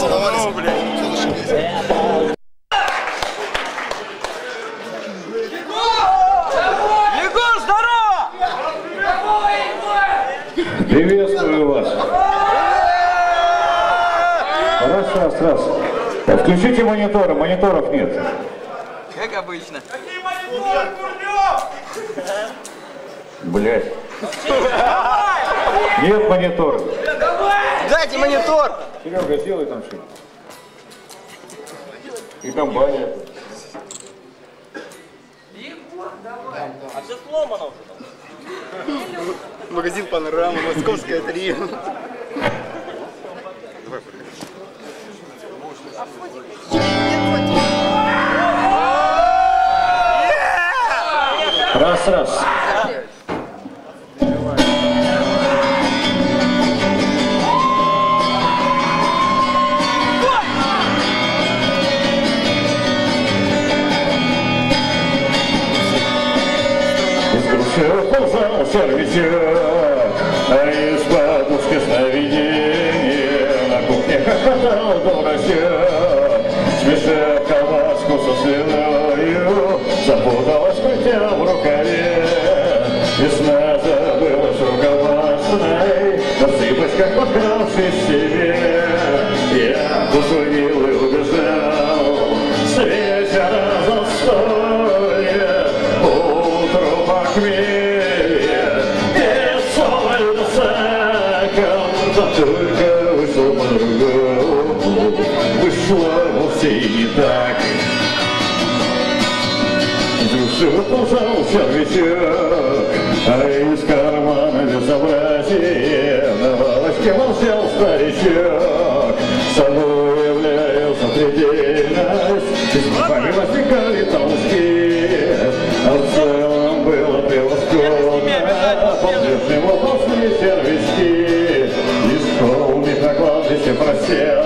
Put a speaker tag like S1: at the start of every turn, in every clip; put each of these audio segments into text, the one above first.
S1: Поцеловались. Ну, блядь.
S2: Приветствую вас. Раз, раз, раз. Включите мониторы, мониторов нет.
S3: Как обычно.
S2: Блять. Нет монитора.
S3: Дайте монитор!
S2: Серега, сделай там что И там баня.
S3: А все сломано уже.
S1: Магазин Панорама, Московская 3.
S2: Раз, раз. Ползал сервичок, а из подушки сновидения на кухне. Хохотал дурачок, смешав колбаску со свиною, запуталась хотя в рукаве, весна забылась рукавашной, насыпать как подкравшись себе, я позвонил и убежал, с вечера только вышел по-другому, вышло вовсе не так. Души выползал сервичок, а из кармана безобразие на волоске молчал старичок. Собой является предельность, из мухами возникали толчки, а в целом было превосходно, по-прежнему после холмик на кладбище просел,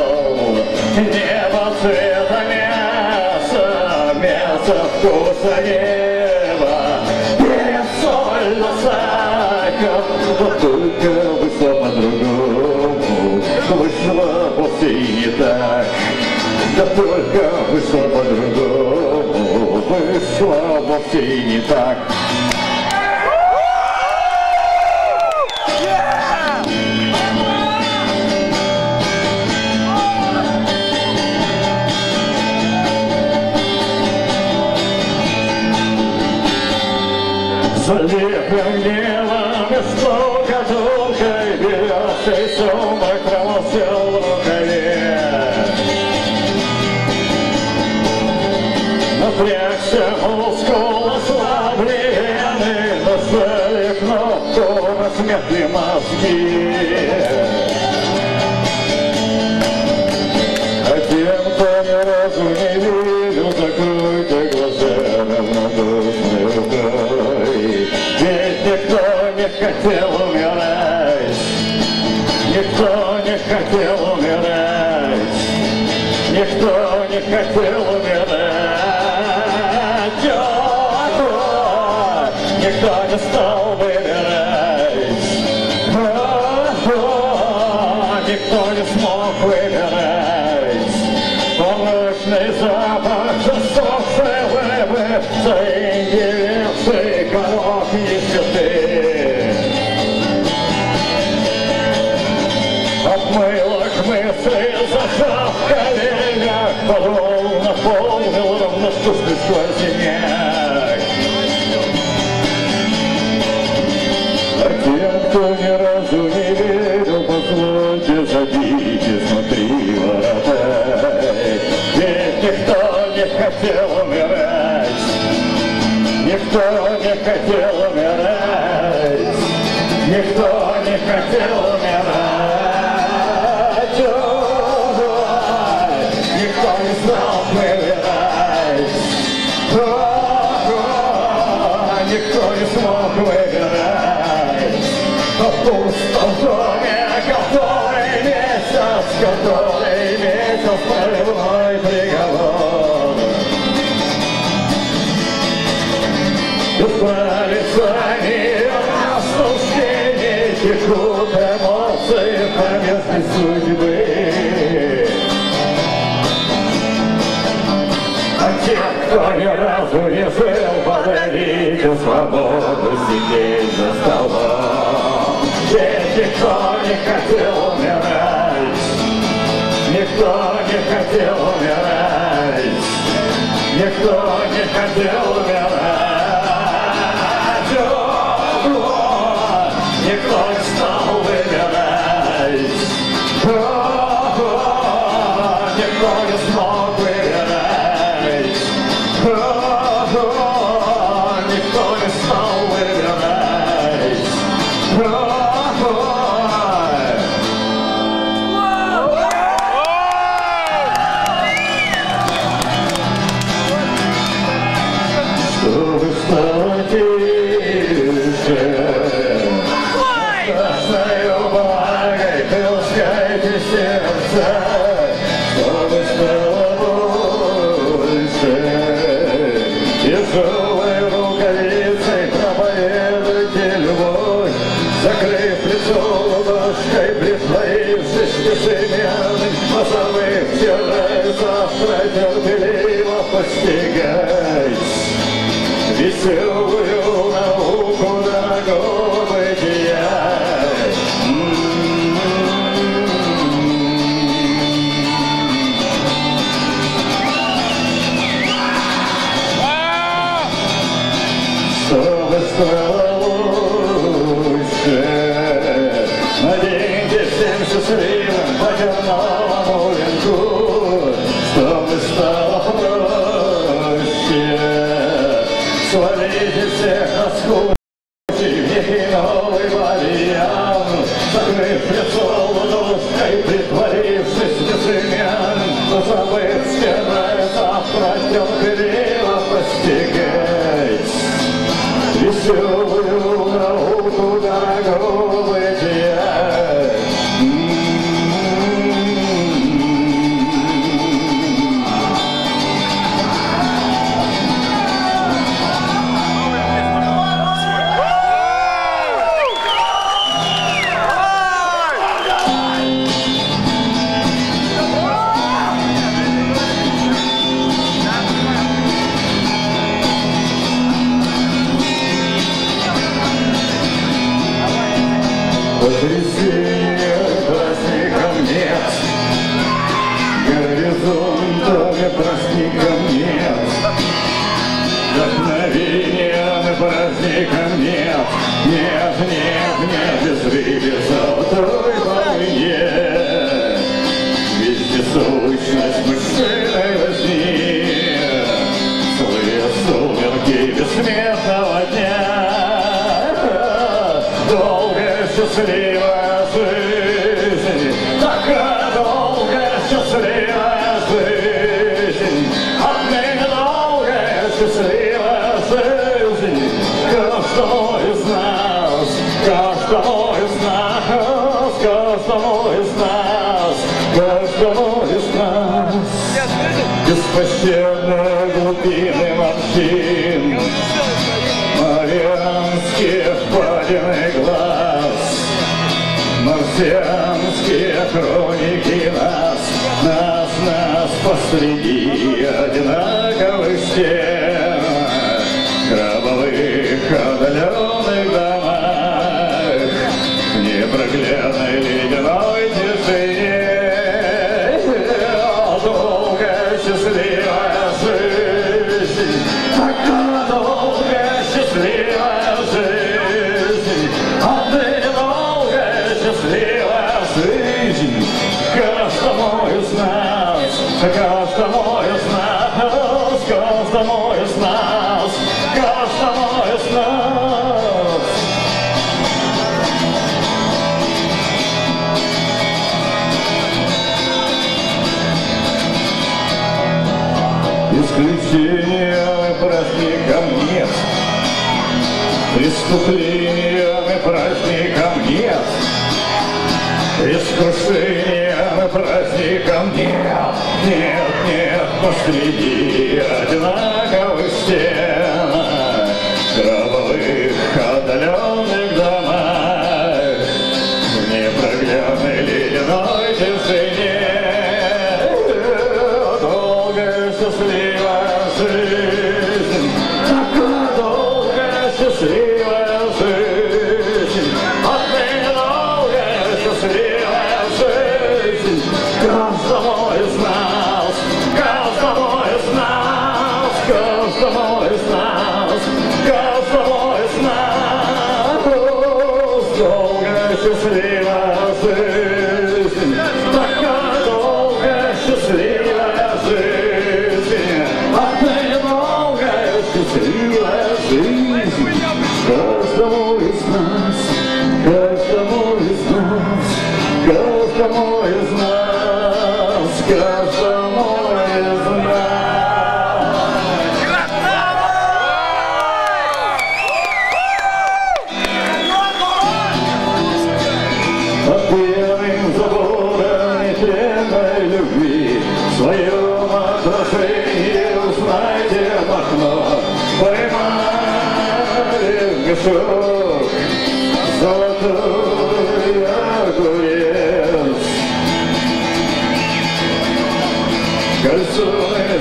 S2: небо цвета мяса, мясо вкуса неба, перед соль саком, вот только вышло по-другому, вышло вовсе и не так. Да только вышло по-другому, вышло вовсе и не так. Небом и штукатуркой Белесый сумрак промолчал в рукаве Напрягся мускул ослабленный Нажали кнопку, размякли мозги хотел умирать, никто не хотел умирать, никто не хотел умирать. О, Никто не стал выбирать. О, Никто не смог выбирать. Полночный запах засохшей рыбы, заиндевевший комок нищеты. Мысли, зажав в коленях, подол наполнил равнодушный сквозняк. А тем, кто ни разу не верил, позвольте забить изнутри ворота. Ведь никто не хотел умирать, никто не хотел умирать, никто не хотел умирать. тот, который месяц полевой приговор. По лицами осуждения текут эмоции поместной судьбы. А те, кто ни разу не жил, подарите свободу сидеть за столом. Дети, кто не хотел никто не хотел умирать, никто не хотел умирать. О, Никто не веселую науку дорогого бытия. Чтобы стало лучше, наденьте всем счастливым по жизнь, каждому из нас, каждому из нас, каждому из нас, каждому из нас, беспощадные глубины морщин, Марианских паденный глаз, Марсианские хроники нас, нас, нас посреди одинаковых стен, Гробовых отдаленных домах, непроглядной ледяной тишине, Долгая счастливая жизнь, такая долгая счастливая жизнь, отныне долгая счастливая каждому из нас, каждому из нас, каждому из нас. Исключением праздником нет, Преступлением и праздником нет, Искушением праздником. Нет, Нет, нет, посреди одинаковых стен, Гробовых отдаленных домах, В непроглядной ледяной тишине, нетленной любви В своем отражении узнайте окно. Поймали в мешок золотой огурец. Кольцо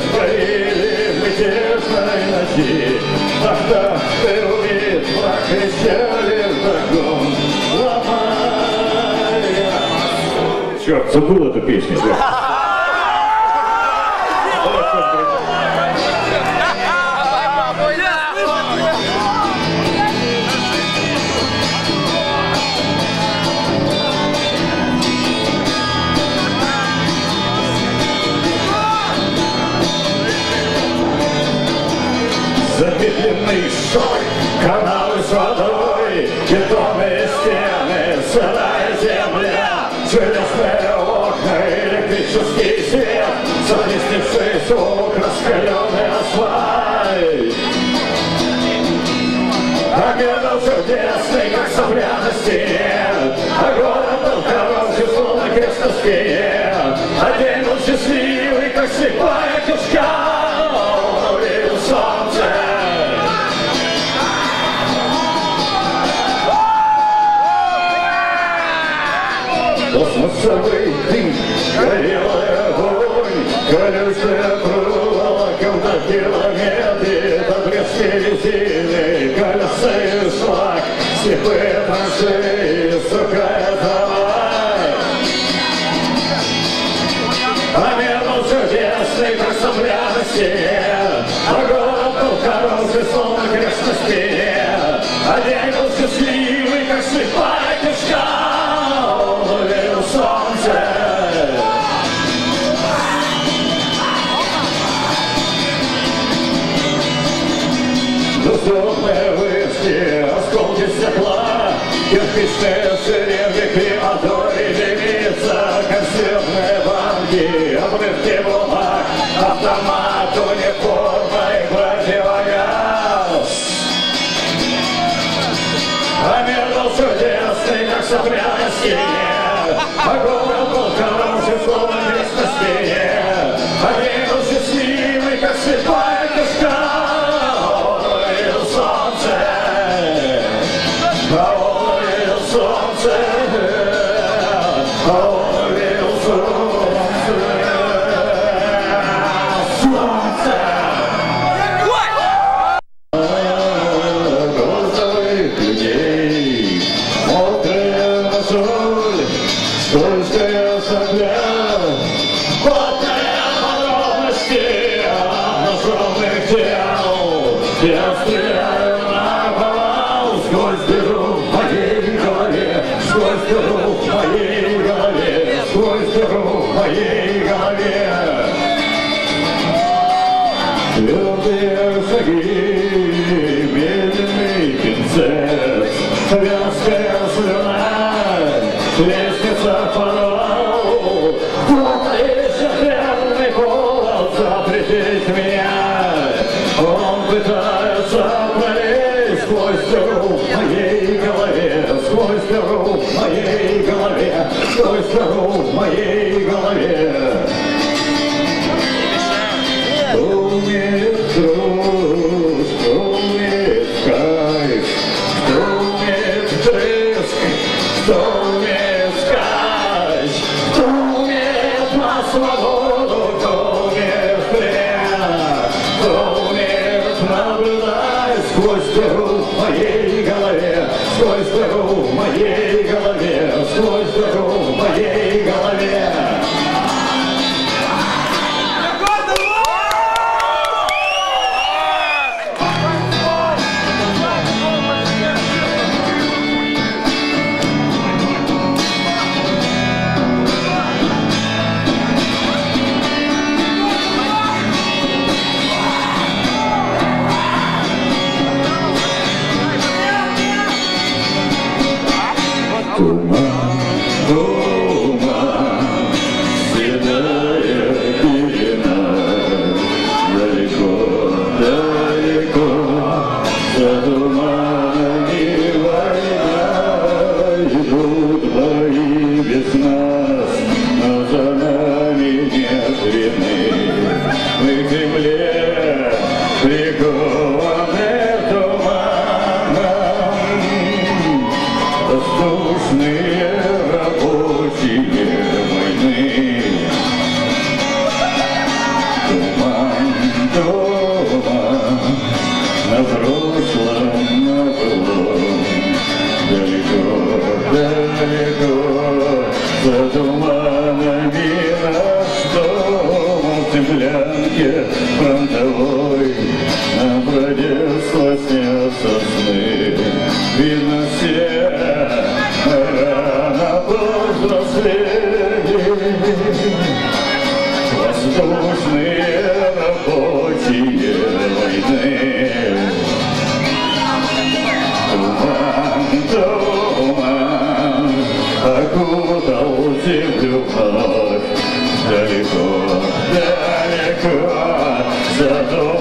S2: сгорели в мятежной ночи. Ах да, ты убит, прокричали Черт, забыл эту песню. Замедленный шой, каналы с водой, бетонные стены, сырая земля, свет, заместивший звук, раскаленный. А чудесный, как сопля на стене, а город был хороший, а счастливый, как слепая кишка, колючая проволока в километре, до колеса и шлак, слепые траншеи, сухая трава. Обрывки бумаг, Автомат, униформа и противогаз. А мир был чудесный, как сопля на стене, А город был хороший, словно крест на спине, А дыру в моей голове, сквозь дыру в моей голове. Умеет грусть, умеет кайф, умеет треск, кто умеет скач, на свободу, кто умеет плен, кто умеет наблюдать сквозь сквозь дыру в моей голове, сквозь дыру в моей землянке фронтовой, за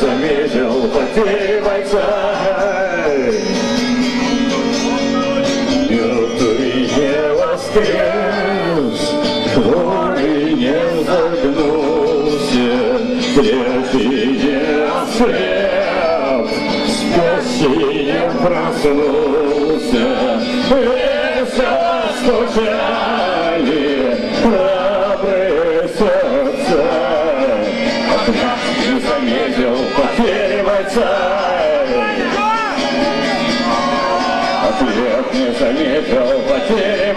S2: заметил потери бойца. Мертвый не воскрес, хворый не загнулся, третий не ослеп, спящий не проснулся. Леса стучали заметил потери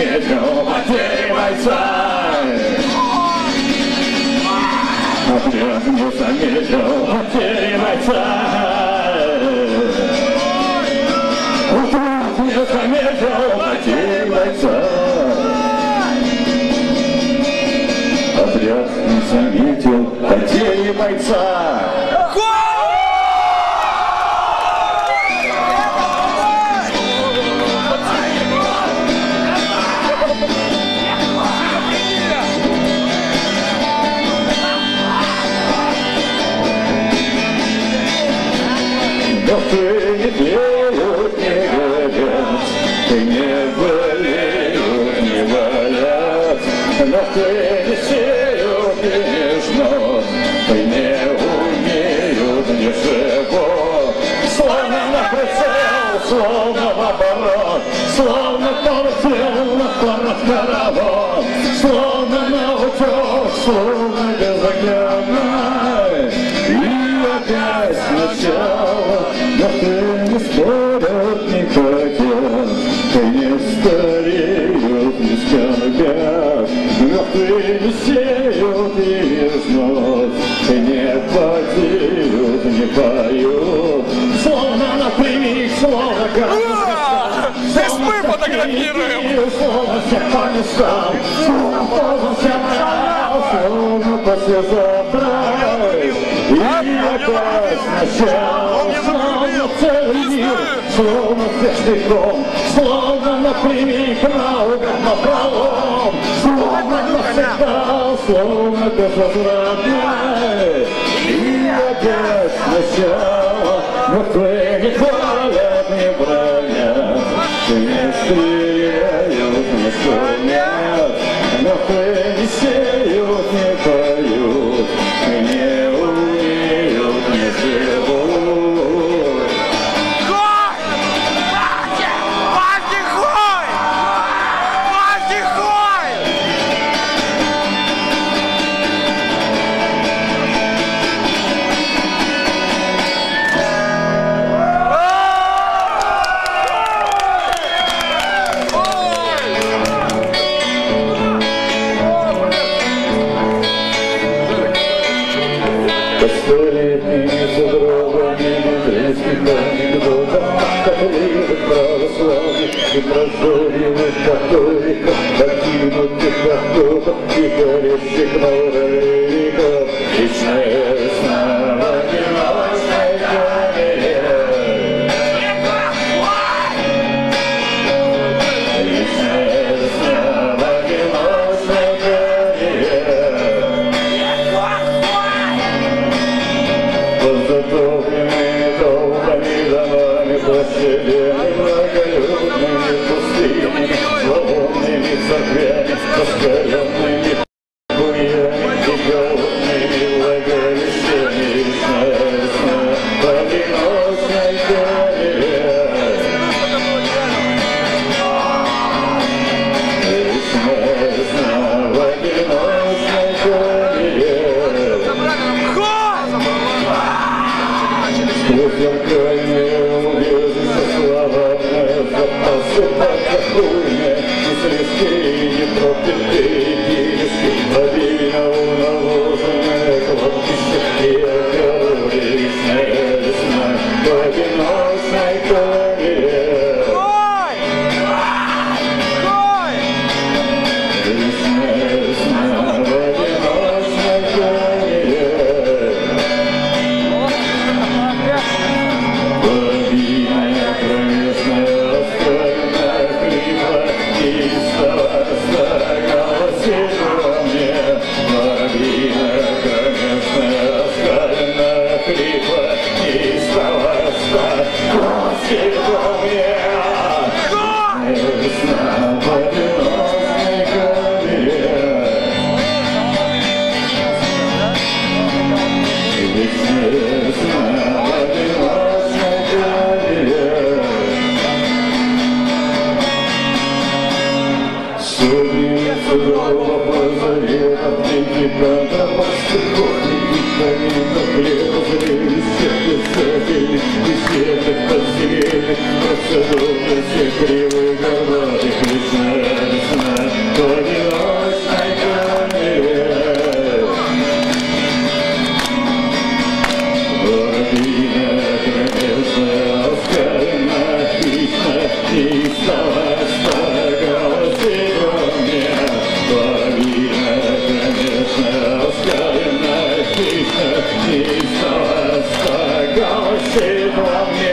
S2: заметил потери бойца. Не заметил потери бойца. Отряд не заметил потери бойца. Отряд не заметил потери бойца. Живут. Словно на прицел, словно в оборот, словно полетел на парад словно на утек, словно безоглядно. И опять сначала, но ты не спорят, хотят, ты не стареют, Ты сеял нежность, не потеют, не поют, словно напрямик, словно как
S3: Здесь на фотографируем!
S2: Словно все по местам, словно полностью словно по слезам травы, и опять сначала целый мир, словно свежий гром, словно на примейка наугад на пролом, словно навсегда, словно безвозвратно. И опять сначала, но ты не хвалят, не броня, ты не стреляют, не сумят, но ты не сеют, не поют. Save on me.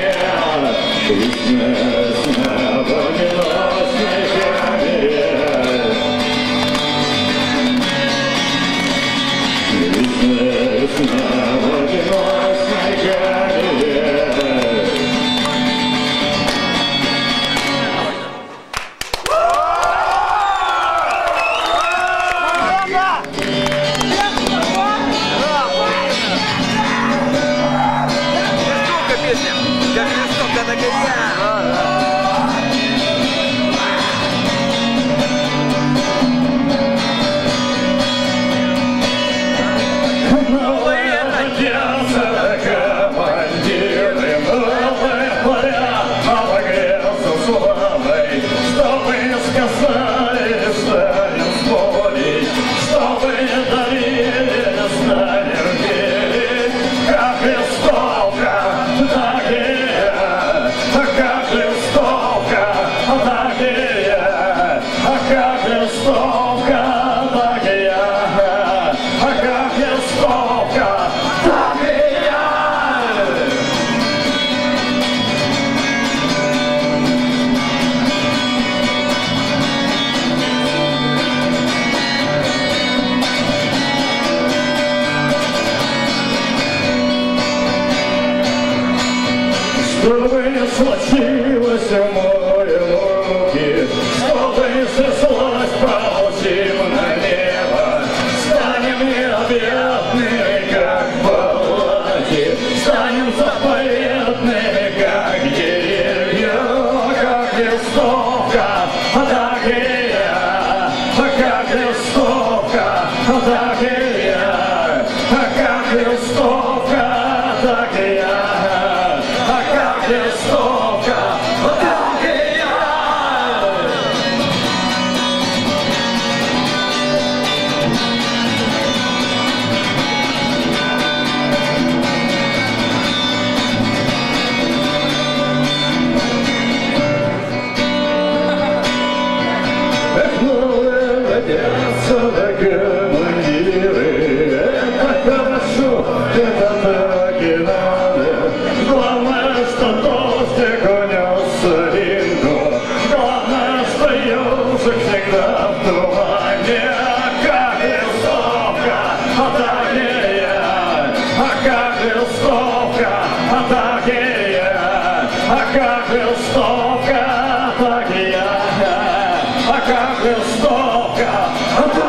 S2: А как листовка, так я, а как листовка, а так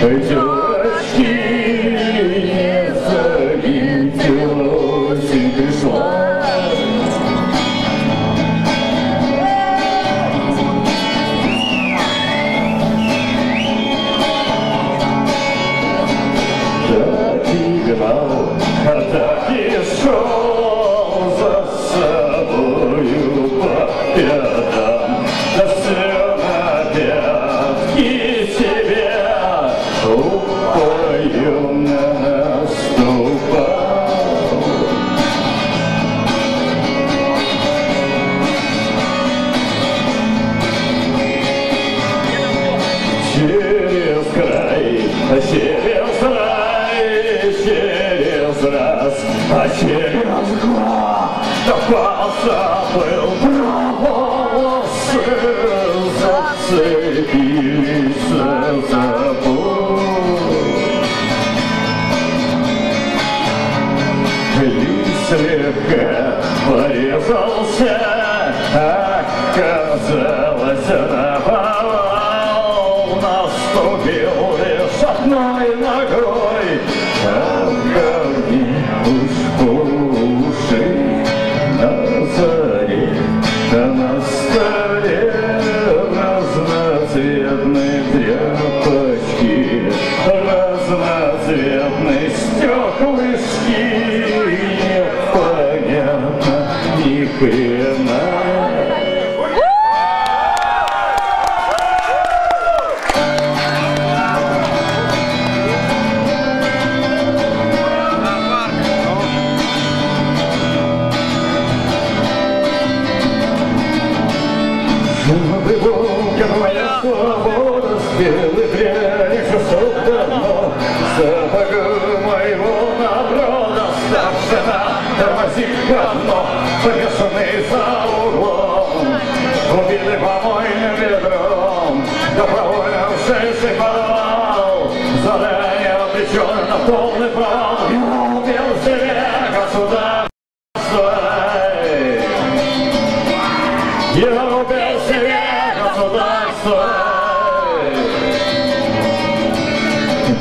S2: 回于 казалось, она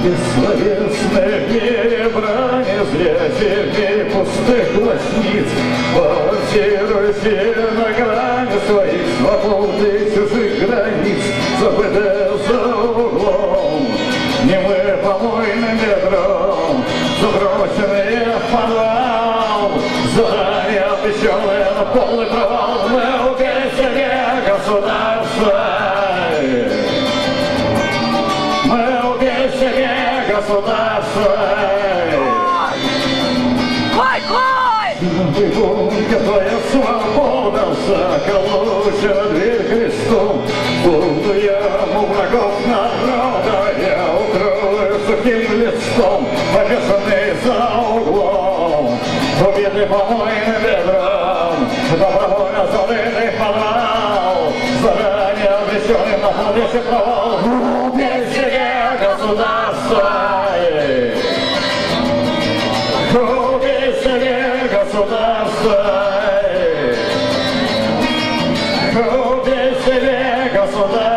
S2: Бессловесное в мире брани, зря в мире пустых гласниц. Балансируйте на грани своих свобод и чужих границ, забытые за углом. Не мы помойным ведром, заброшенные в подвал, Задание обреченное на полный провал, мы убили себе себе государство.
S4: Кой, кой!
S2: Бегунка твоя свобода, заколочена дверь крестом. Буду я у врагов народа, я укрою сухим листом, повешенный за углом. Убитый помойным ведром, добровольно залитый в подвал, заранее обреченный на полнейший провал. Убей себе государство! Убей себе государство! Убей себе государство!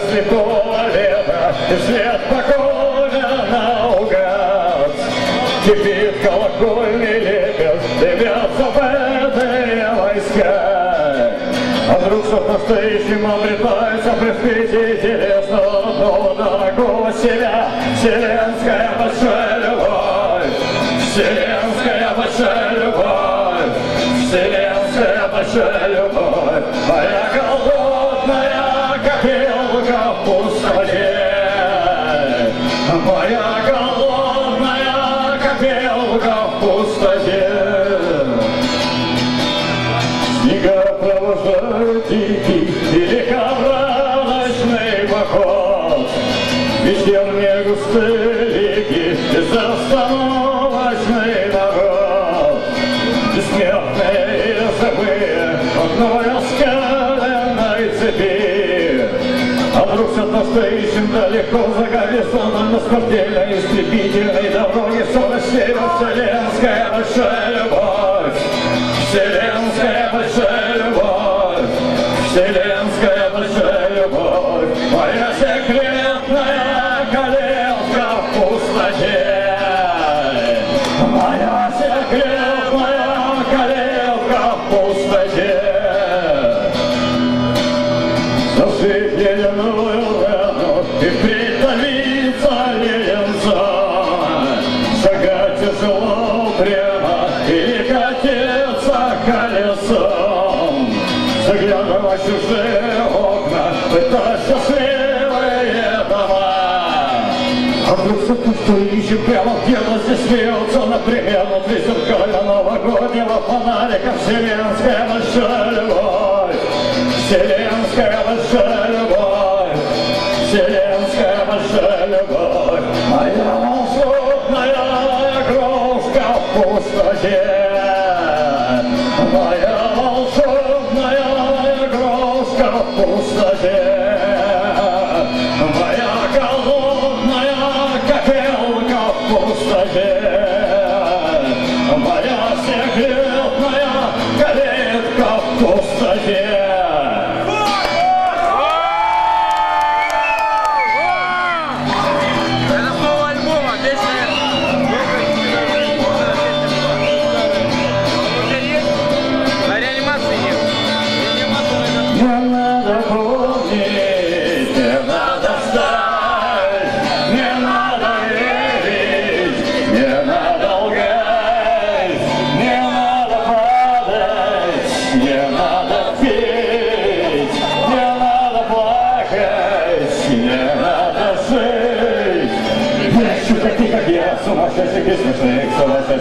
S2: Слепого лета, и свет погоня наугад. Кипит колокольный лепет, дымятся бедные войска. А вдруг что настоящим обретается пресветитель снова дорогого себя, вселенская большая любовь. Вселенская большая любовь, Вселенская большая любовь, Моя голодная копилка в. Моя голодная копилка в пустоте. Снега провожают дикий великобраночный поход. Вечерние густые реки, безостановочный народ. Бессмертные и забые одной оскаленной цепи. Вдруг все настоящим далеко за горизонтом на смертельной истребительной дороге Совращение вселенская большая любовь, вселенская большая любовь, вселенская большая любовь, моя секретная колелка в пустоте. Моя секретная колелка чужие окна, пытаясь счастливые дома. А вдруг что-то стоящий прямо в дело здесь смеется, например, внутри зеркаля новогоднего фонарика Вселенская большая любовь, Вселенская большая любовь, Вселенская большая любовь, моя волшебная крошка в пустоте, крошка в пустоте.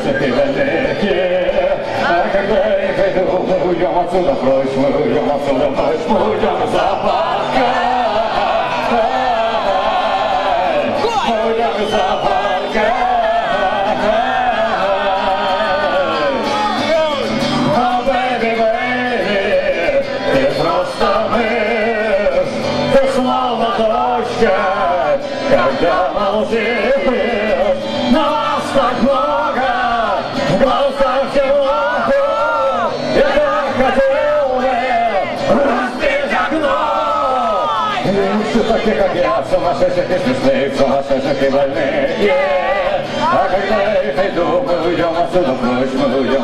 S2: цепи далеки. А когда я пойду, мы уйдем отсюда прочь, мы уйдем отсюда прочь, мы уйдем в запад. Czy takie jak ja, co wasze rzeczy śmieszne, co wasze rzeczy wolne, nie. A hej, hej, hej, tu, my ujdziemy cudowność, my ujdziemy.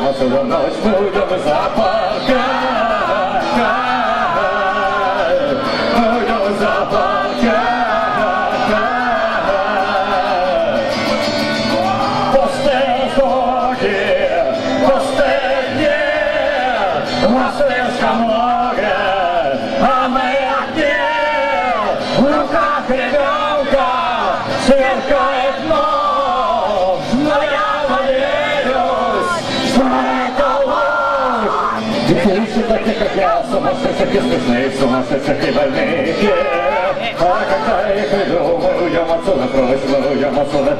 S2: Спасибо. какая хреновая масона, Я мацу на...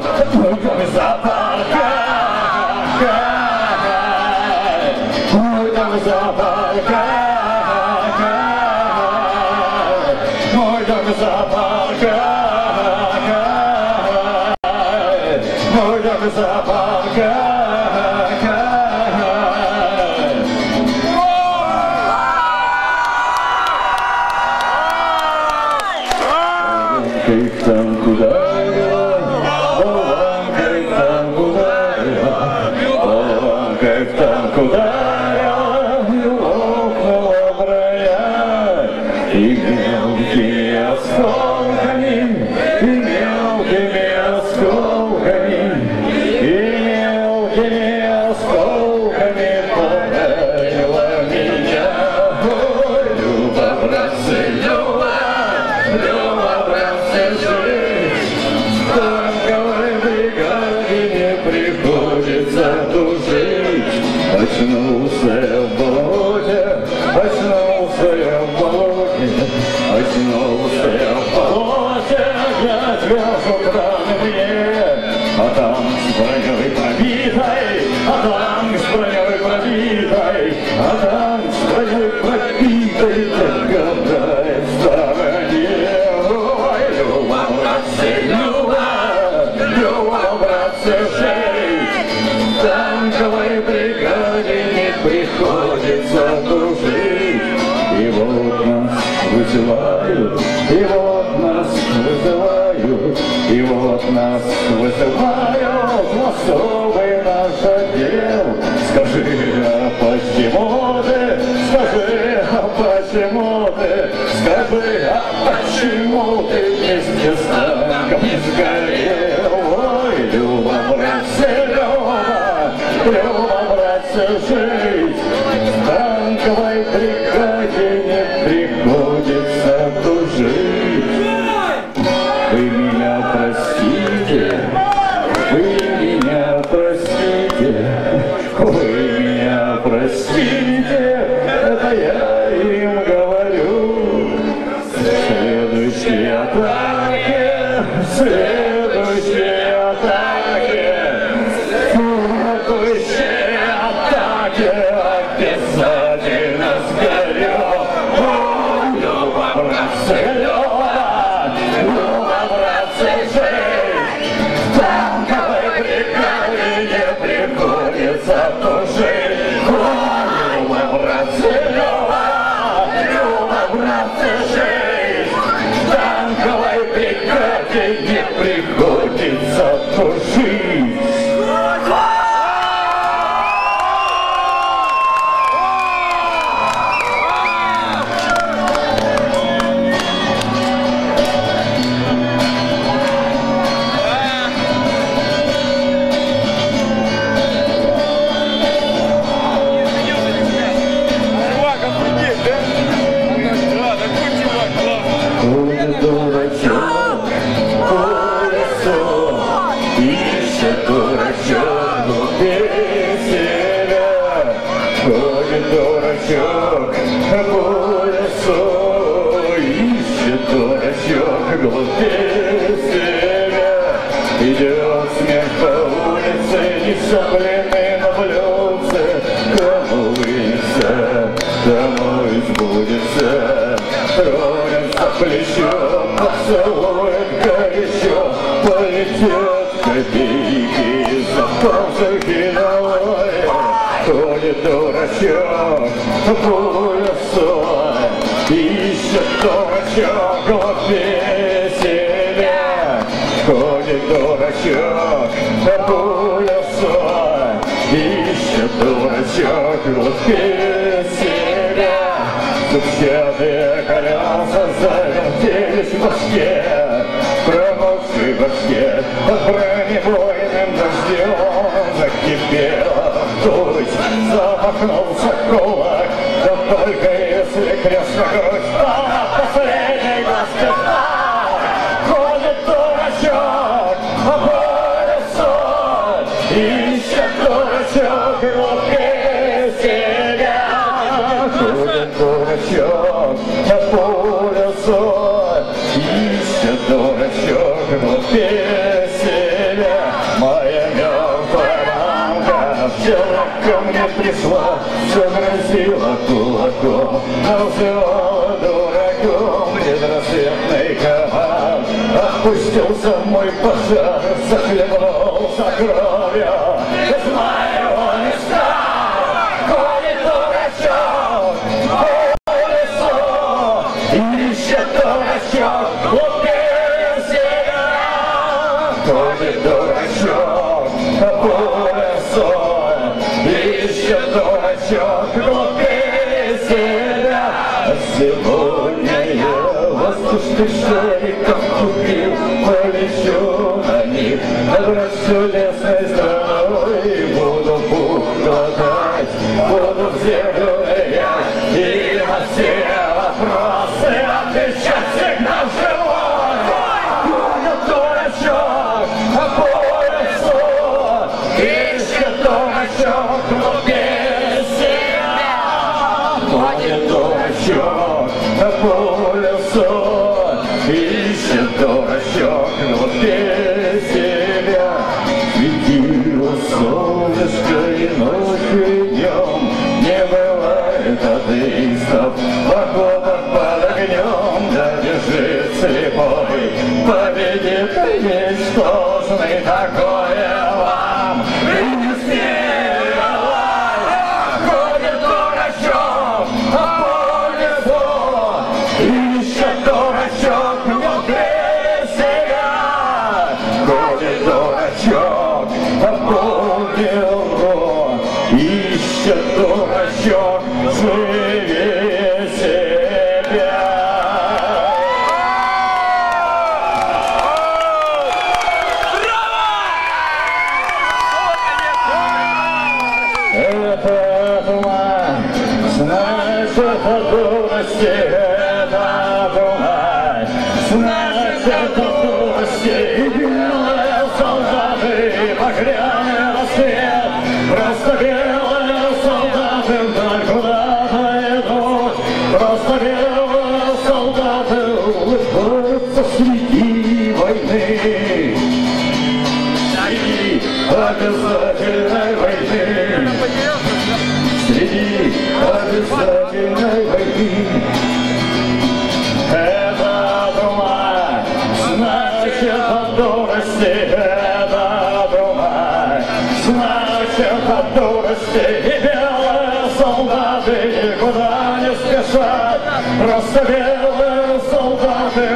S2: приходится дружить. И вот нас вызывают, и вот нас вызывают, и вот нас вызывают в особый наш отдел. Скажи, а почему ты, скажи, а почему ты, скажи, а почему ты вместе с нами сгорел? Ой, Люба, братцы, Люба, Люба, братцы, жив. to see глупее себя. Идет смех по улице, не сопленный на блюдце, кому вынесет, тому избудется. Тронется плечо, поцелует горячо, полетят копейки за пазухи домой. Ходит дурачок по лесу, ищет дурачок себя. Ходит дурачок по лесу, ищет дурачок глупее себя. Зубчатые колеса завертелись в башке, Промокший башке под бронебойным дождем. Закипела грудь, замахнулся кулак, Да только если крестная грудь стала последней глазкой себя. Моя мамка вчера ко мне пришла, все грозила кулаком, называла дураком предрассветный кабан. Опустился мой пожар, захлебнулся кровью, он шариков купил, полечу на них, набросу лесной страной, глупее себя. Светило солнышко и ночью и днем, не бывает атеистов, похлопок под огнем, да бежит слепой, победит ничтожный такое белые солдаты улыбаются среди войны. Среди обязательной войны. Среди обязательной войны. Это туман, значит от это туман, значит от просто белые солдаты,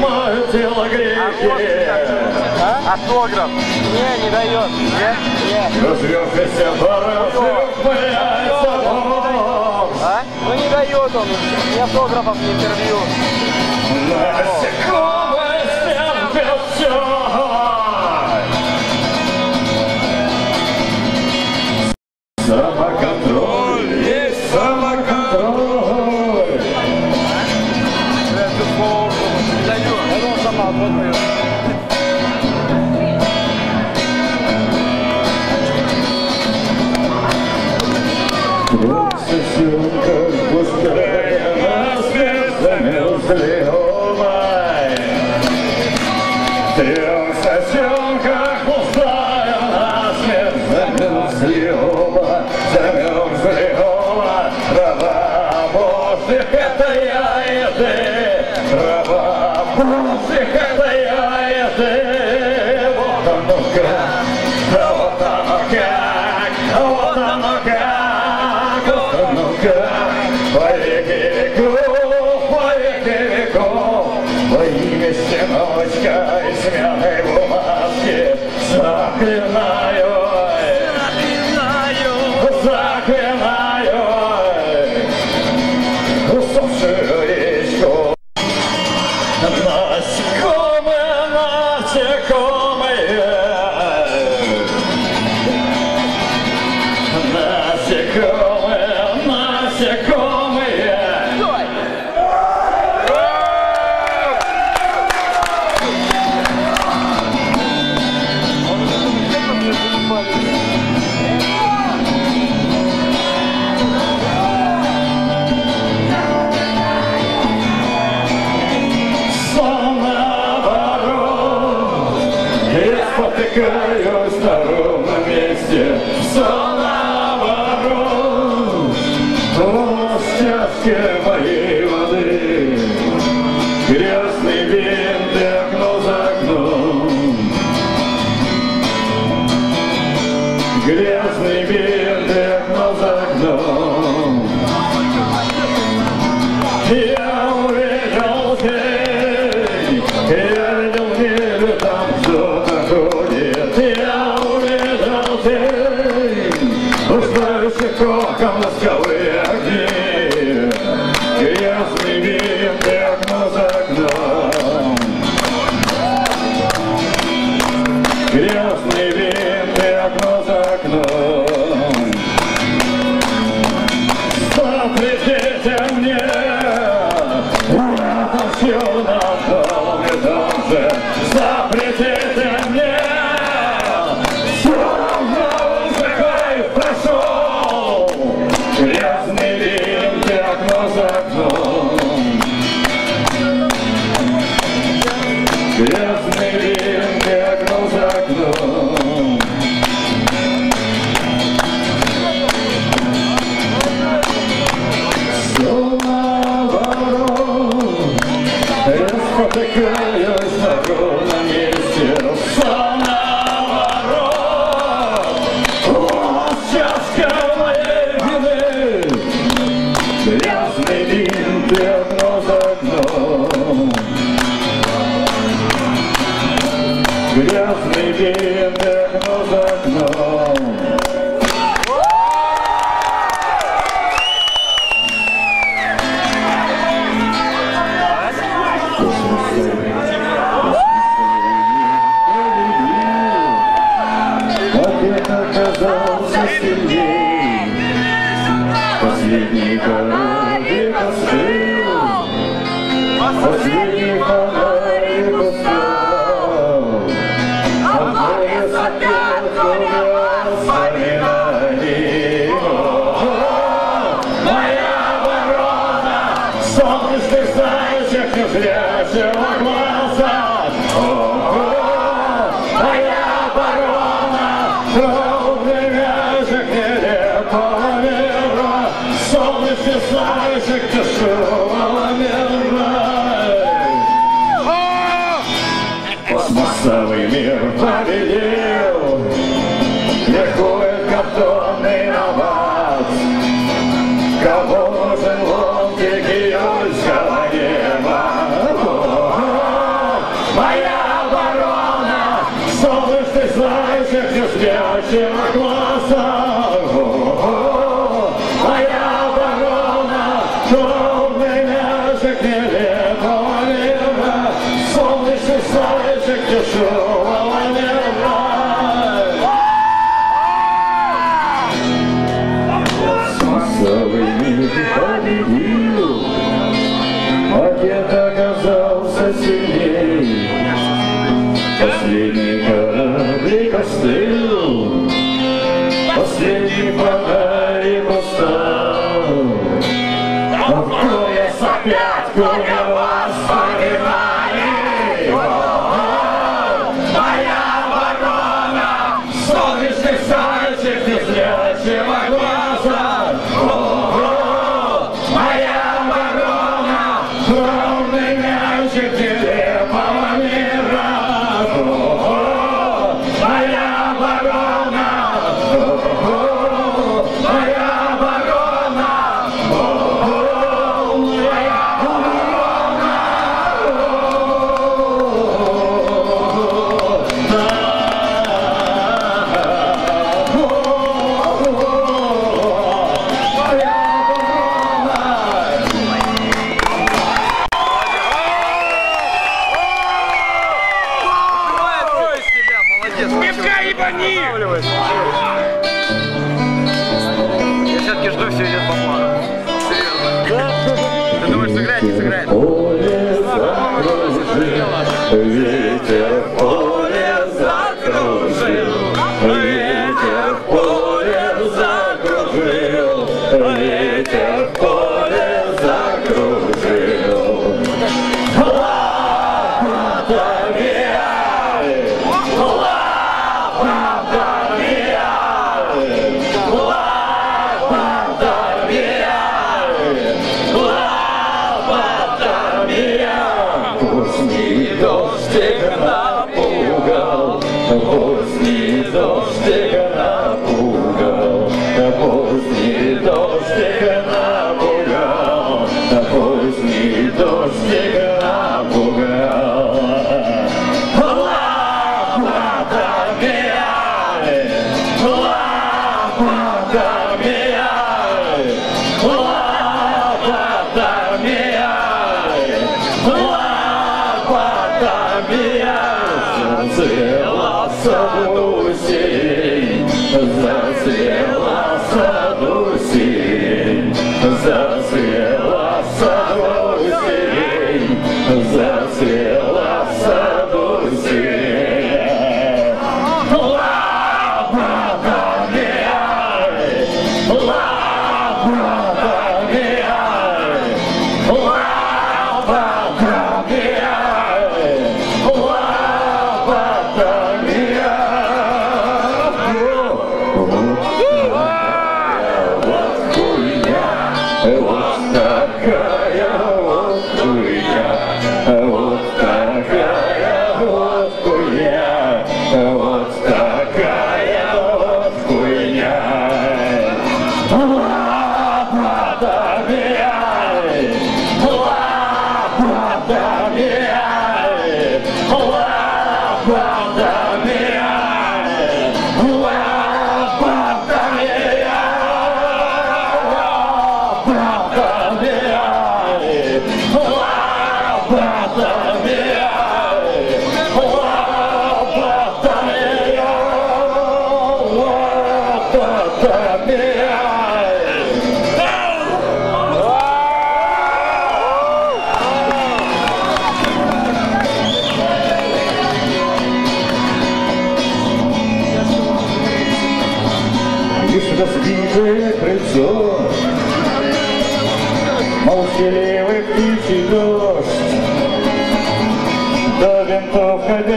S2: Снимают тело грехи. А?
S3: Автограф.
S1: Не, не дает.
S3: Нет?
S1: Нет.
S2: Разверхайся, пора, разверхайся,
S1: А? Ну не дает он. Ни автографов, не интервью.
S2: Музыка таяет, и вот вот оно как, вот оно как, вот оно как, во веки веков, во веки веков, во имя стеночка и смятой бумажки заклинаю. Массовый мир победил Ликует картонный наваз Кого нужен ломтик июльского неба Моя оборона Солнышный зайчик, не Последний корабль костыл, Последний фонарик устал, Откроется а опять курган.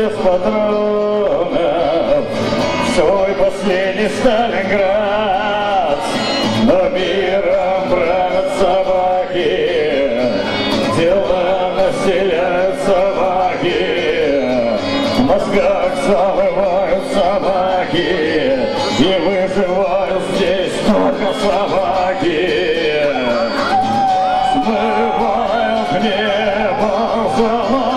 S2: без патронов. Свой последний Сталинград. Но миром правят собаки Дела населяют собаки В мозгах завывают собаки И выживают здесь только собаки. Смывают небо собаки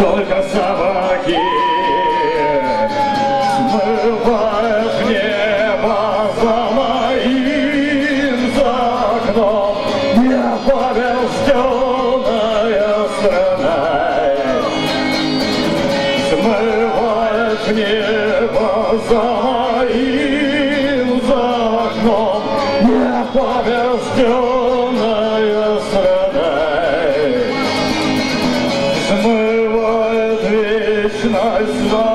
S2: только собаки смывают. Krishna love.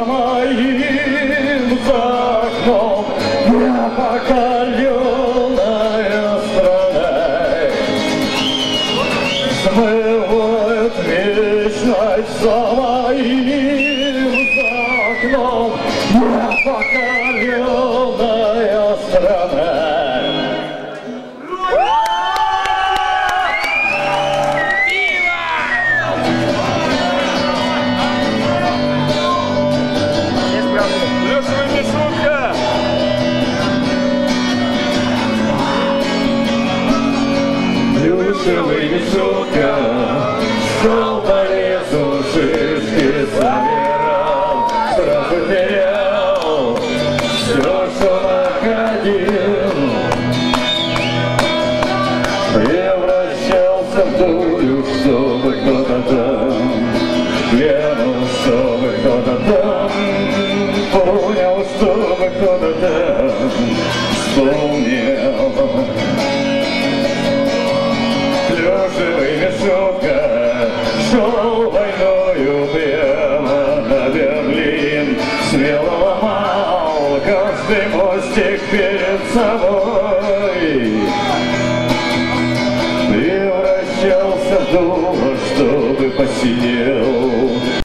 S2: Каждый мостик перед собой. Превращался в дуло, чтобы посинел.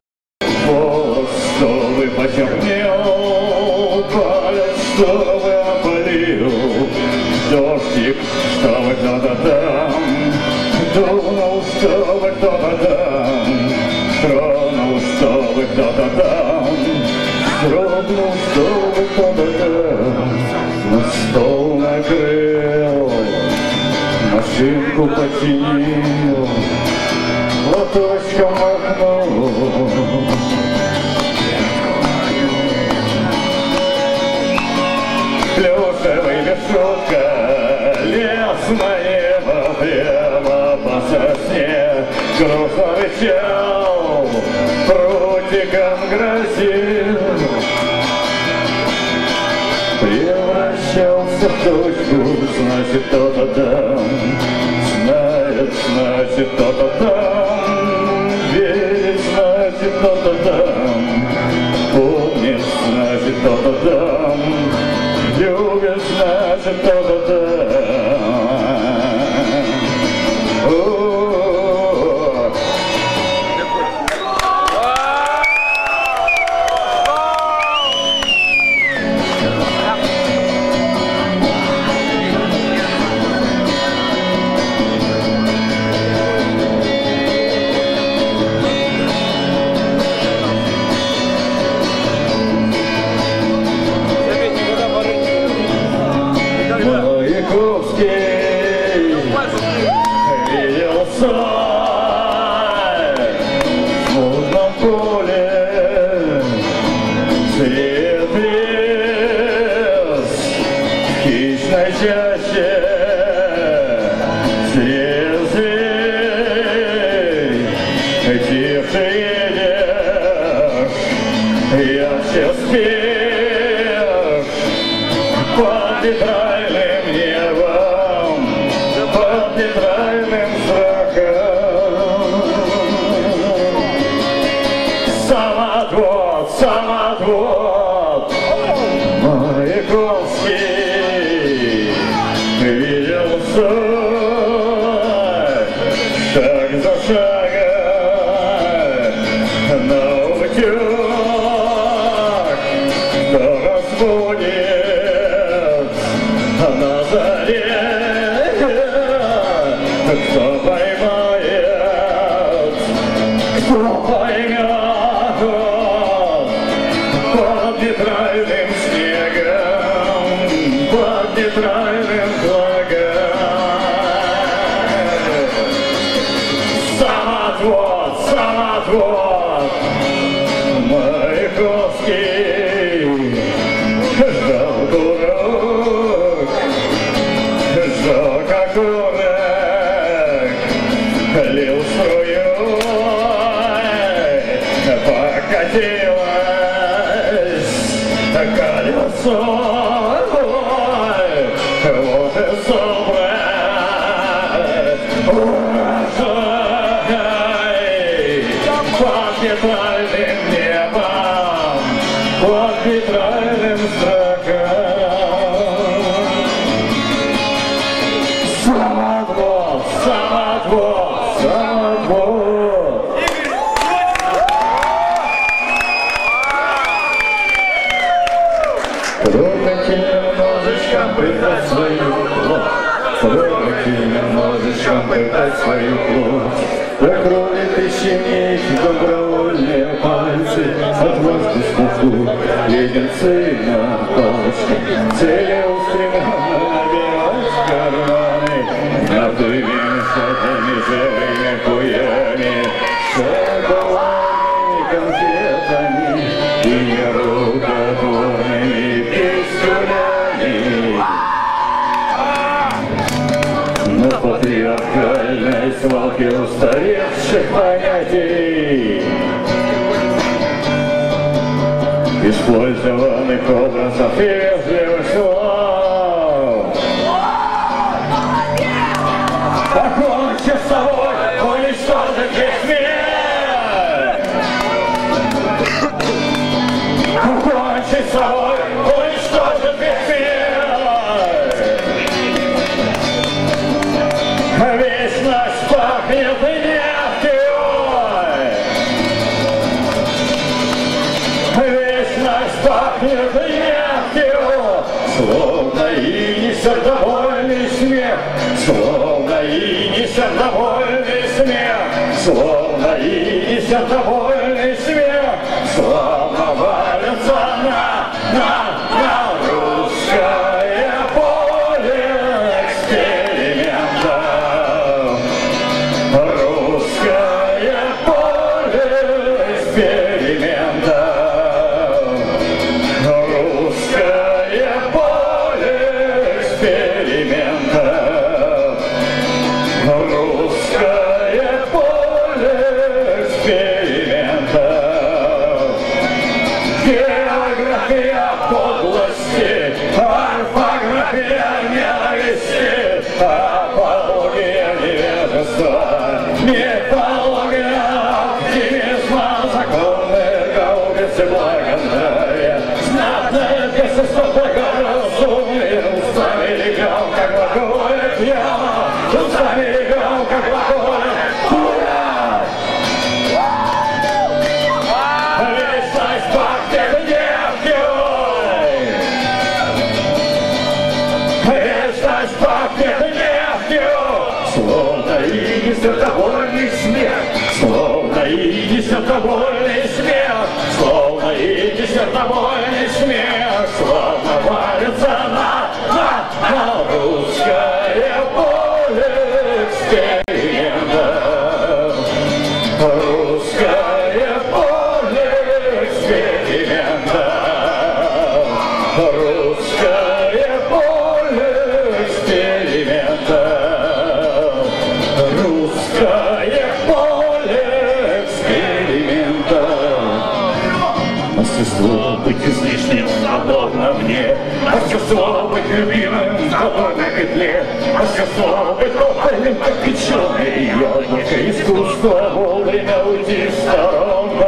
S2: Лику починил, платочком махнул. Клюшевый вершутка, лес налево, влево, по сосне грустно рычал, прутиком грозил. Превращался в точку, значит, кто-то дал. mercy, нейтральным флагом. Самотвод, самотвод, Маяковский, ждал дурак, лил струей, покатилась колесо, Самотвод, самотвод, самотвод. Трогайте немножечко пытать свою Трогайте немножечко пытать свою плоть. Крови прищемить добровольные пальцы, От без слуху леденцы на палочке, Целеустремленно Шатами, живыми куями, Шоколадными конфетами и нерукотворными пистюлями. На патриархальной свалке устаревших понятий Использованных образов и собой, уничтожить весь мир Покончить с собой, уничтожить весь мир Весь пахнет нефтью Весь наш пахнет нефтью Словно и не сердобольный смех. Словно и не сердобольный смех. Словно и не сердобольный смех. Словно валятся на, на, на невежества, мифология оптимизма, законы гаубицы благонравия, знатная песенство благоразумие, устами легал, как благое пьяно, устами легал, как благое. Словно и не Мастерство быть любимым в голодной петле Мастерство быть купольным, как печеный яблоко Искусство вовремя уйти в сторонку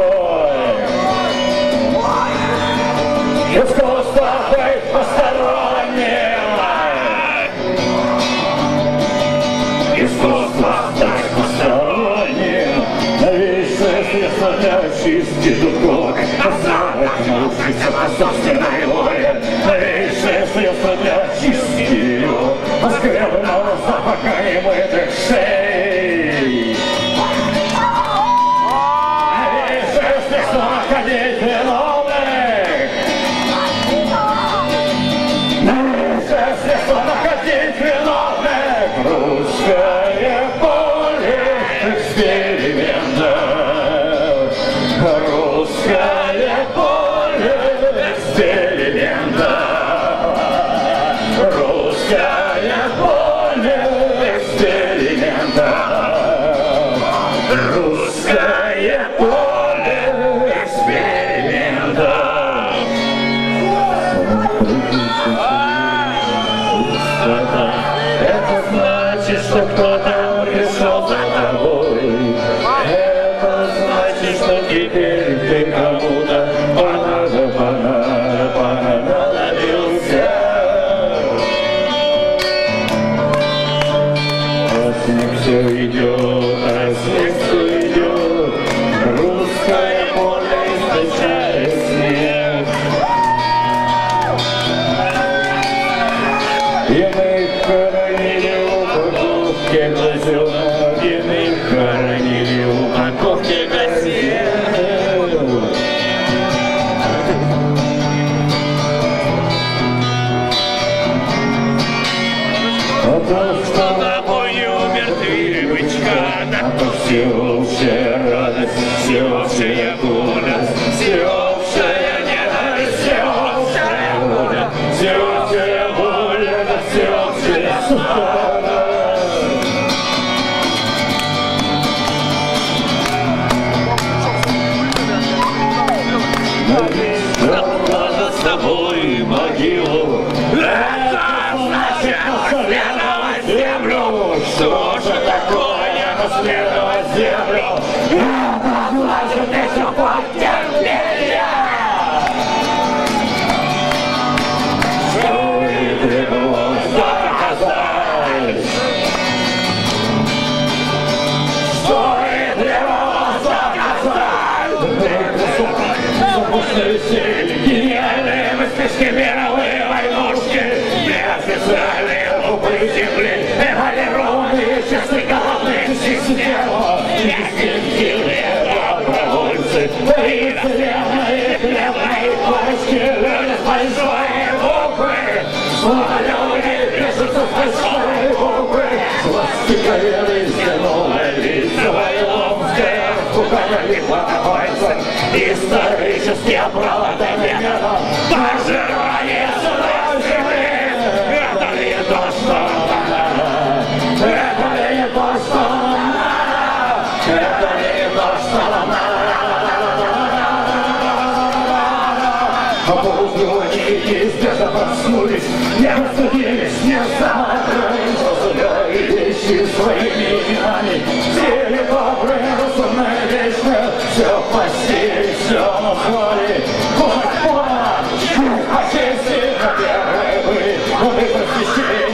S2: Искусство быть посторонним. Искусство быть посторонним. Новейшее средство для очистки духов Познавать научиться по собственной воле Средство для очистки его Поскребного запаха немытых шеи что тобою умертвили бычка, а то всеобщая радость, всеобщая гордость, рублы земли, эволюционные часы головные системы, инстинктивные добровольцы, рицаревные хлебные корочки, люди с большой буквы, люди пишутся с большой буквы, свастиковеды стянула лица Вавилонская, куколь пальцем, исторические провода методов, пожирание неизбежно проснулись, не разбудились, не замокрылись, называя вещи своими именами. Сели добрые, разумные, вечные, все постели, все назвали. Хоть пора, по чести, на первые были, годы просвещения, на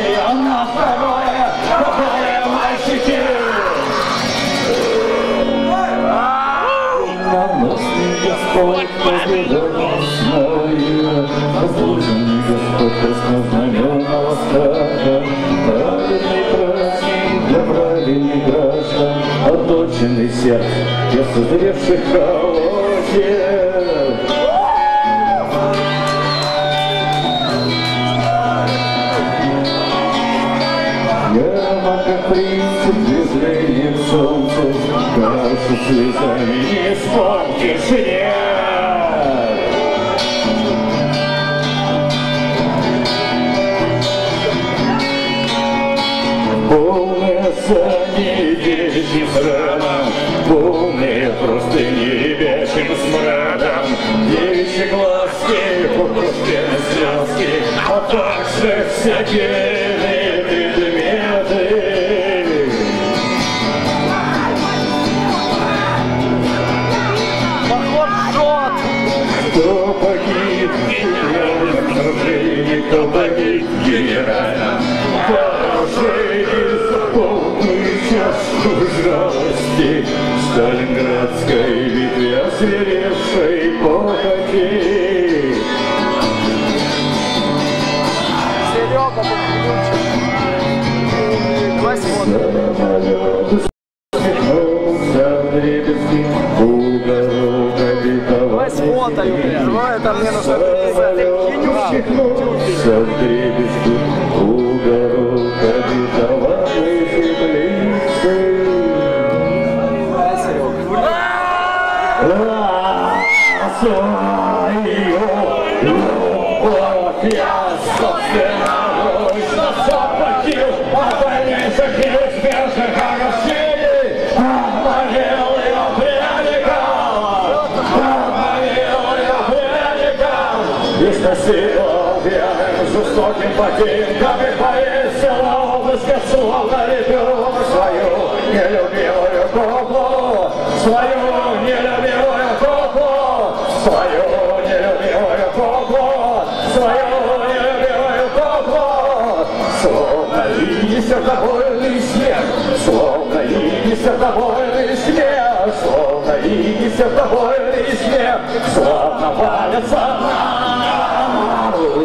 S2: Господь победоносная, Заслуженный Господь краснознаменного страха, Праведный праздник для правильных граждан, Отточенный сердц для созревших колосьев. Яма, как принцип солнцу, Кажется слезами не испортишь, нет. Полная сани вещи с полные просто вещим смрадом, девичьи глазки, пурпурные слезки, а также всякие погиб генерально, поражение за полную чашу жалости Сталинградской битве озверевшей похоти.
S3: Серега, тут ключик. Давай смотрим.
S2: Пьяным жестоким ботинком и повесил на область словно лепил свою нелюбимую куклу, свою нелюбимую куклу, свою нелюбимую куклу, свою нелюбимую куклу. Словно линий сердобольный снег, словно линий сердобольный снег, словно линий сердобольный снег, словно валятся на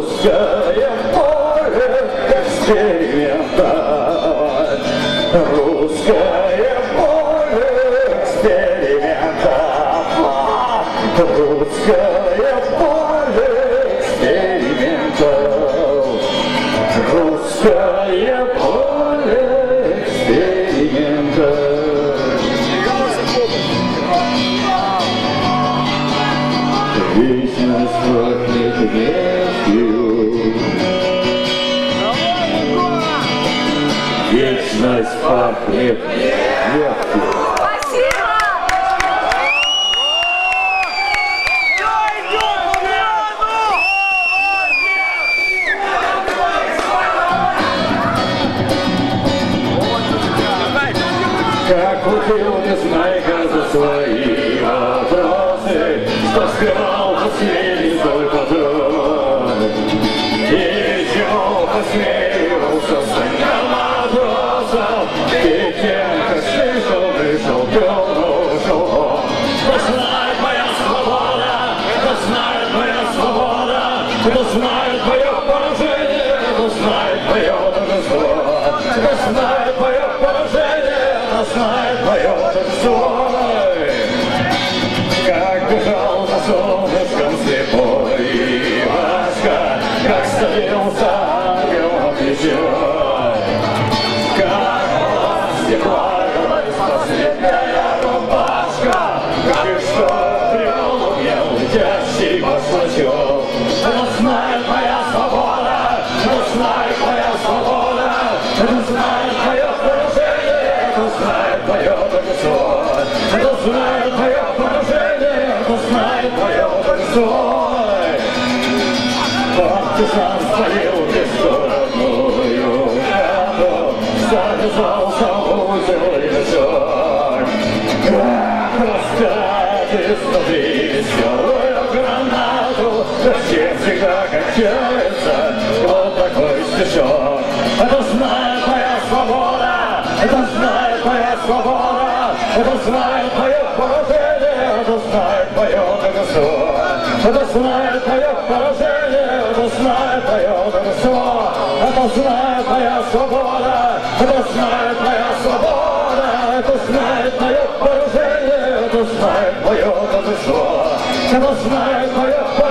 S2: русское поле эксперимента. Русское поле эксперимента. Русское поле экспериментов. Русское поле экспериментов. Вечность пахнет Вечность пахнет нефтью.
S4: Спасибо!
S2: Как купил незнайка за свои вопросы, Что скрывал последний Кто знает моя свобода, кто знает моя свобода, кто знает мое поражение, кто знает мое торжество, кто знает мое поражение, кто знает мое торжество. Как бежал за солнышком слепой Ивашка, как становился ангелом плечой. Это знает моя свобода, знает моя свобода, знает мое поражение, знает мое торжество. Это знает мое поражение, знает мое торжество. Партизан спалил бесстороную хату, Завязался узел и мешок. Как гранату, Зачем всегда кончается вот такой стишок? Это знает моя свобода, это знает моя свобода, это знает мое поражение, это знает мое торжество. Это знает мое поражение, это знает мое торжество. Это знает моя свобода, это знает моя свобода, это знает мое поражение, это знает мое торжество. Это знает мое поражение,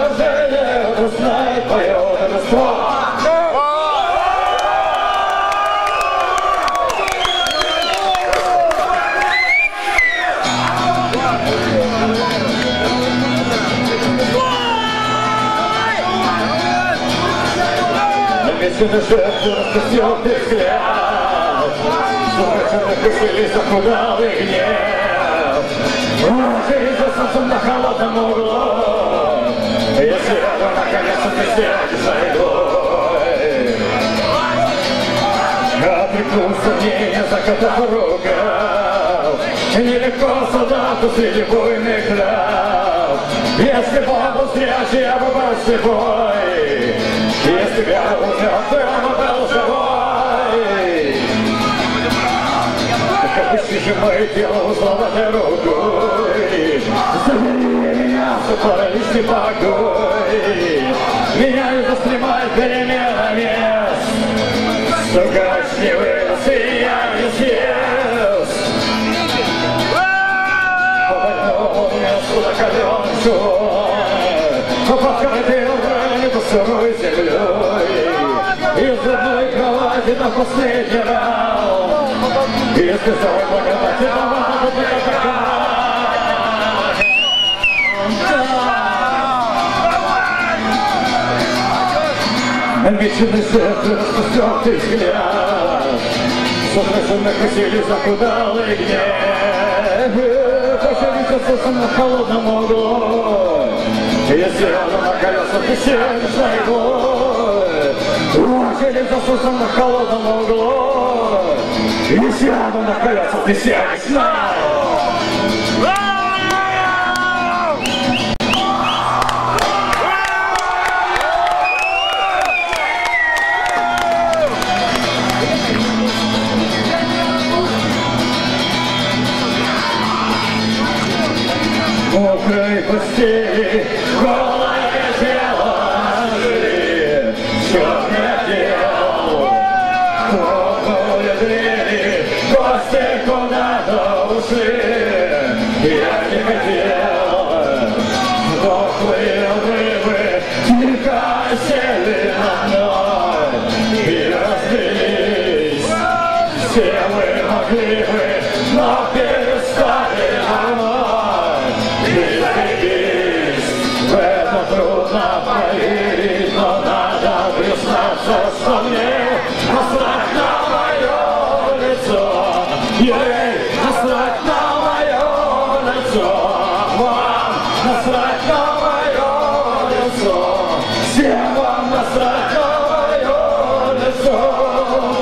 S2: растет без Веселись захудалый гнев Ужили за солнцем на холодном углу Если рядом наконец-то ты сядешь за иглой Опекнулся мнение закатав Нелегко солдату среди буйных лет если был зрячий, я бы был слепой Если бы я умер, то я бы был живой. Как бы мое тело узловатой рукой Забери меня в параличный покой Меня не застремает перемена мест Сука, По месту закален чур Покрытый ранит сырой землей Из одной кровати на последний раунд Если свой благодать, это надо Меченый сердце распустертый взгляд Сотрясенно косили захудалый гнев Отсосом на холодном углу Если рядом на колесах и сердце иглой Косились отсосом на холодном углу Если рядом на колесах и сердце Yeah. Трудно поверить, но надо признаться, что мне насрать на мое лицо. Ей насрать на мое лицо. Вам насрать на мое лицо. Всем вам насрать на мое лицо.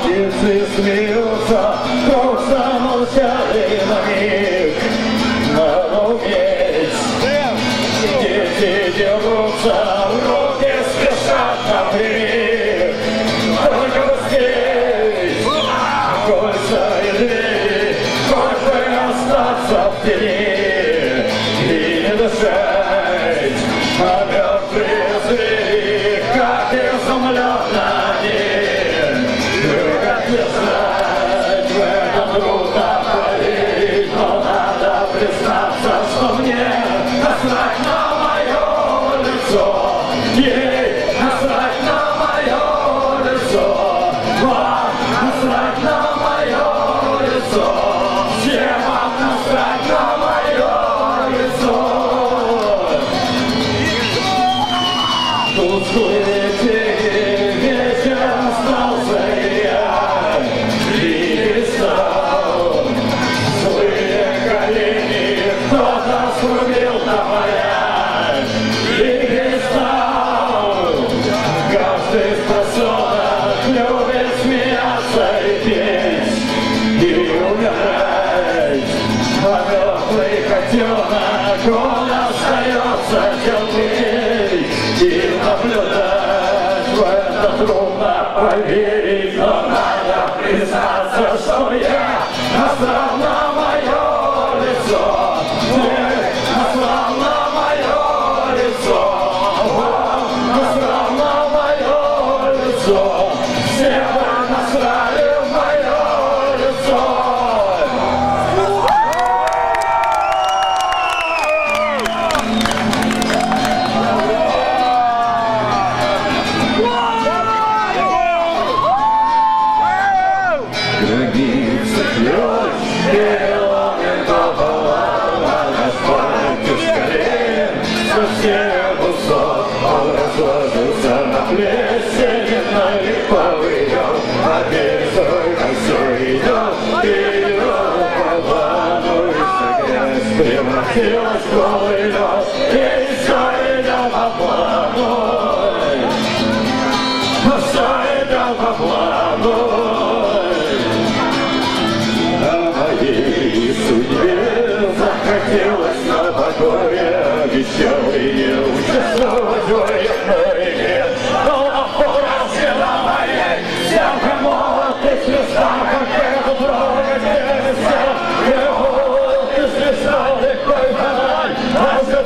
S2: Птицы смеются, круг замолчали на миг. Дерутся, руки спешат напрямик. Только бы здесь кольца и двери, остаться в тени и не дышать. А звери, как изумленно они, любят лежать в этом трудно поверить, но надо признаться, Иоскоина, Иоскоина, Папламой, Иоскоина, Папламой, О моей судьбе захотелось на покое веселые участвовать в военной игре. Но ура, моей, всем, кому ты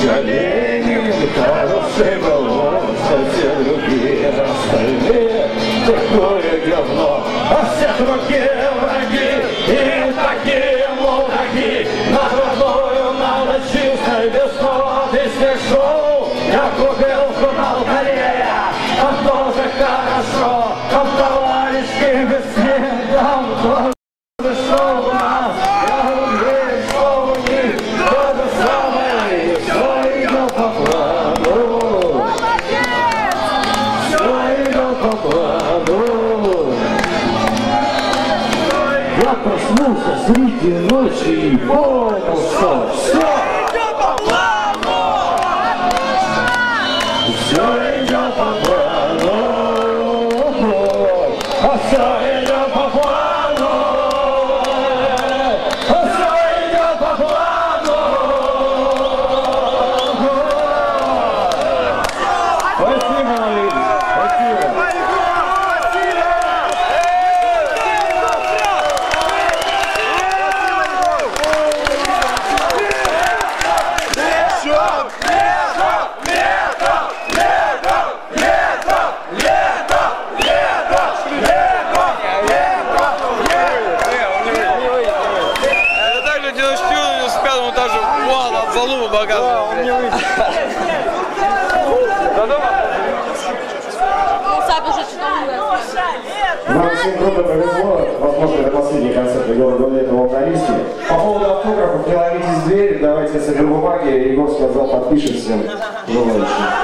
S2: жалею, хороший был он, совсем другие остальные, такое говно, а все в. Руки, ночи, бонусов, все!
S5: последний концерт Егора Гулетова в Норильске. По поводу автографов не ловитесь в дверь, давайте соберем бумаги, Егор сказал, подпишем всем желающим.